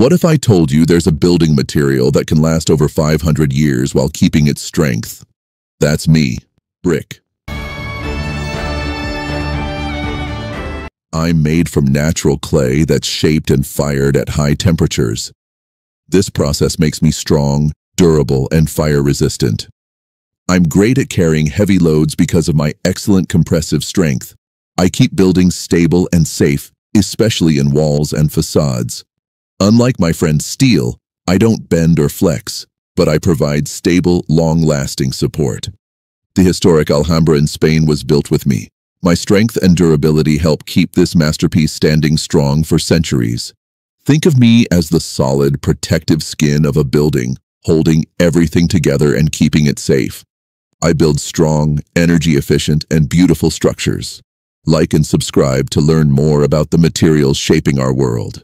What if I told you there's a building material that can last over 500 years while keeping its strength? That's me, brick. I'm made from natural clay that's shaped and fired at high temperatures. This process makes me strong, durable, and fire-resistant. I'm great at carrying heavy loads because of my excellent compressive strength. I keep buildings stable and safe, especially in walls and facades. Unlike my friend steel, I don't bend or flex, but I provide stable, long-lasting support. The historic Alhambra in Spain was built with me. My strength and durability help keep this masterpiece standing strong for centuries. Think of me as the solid, protective skin of a building, holding everything together and keeping it safe. I build strong, energy-efficient, and beautiful structures. Like and subscribe to learn more about the materials shaping our world.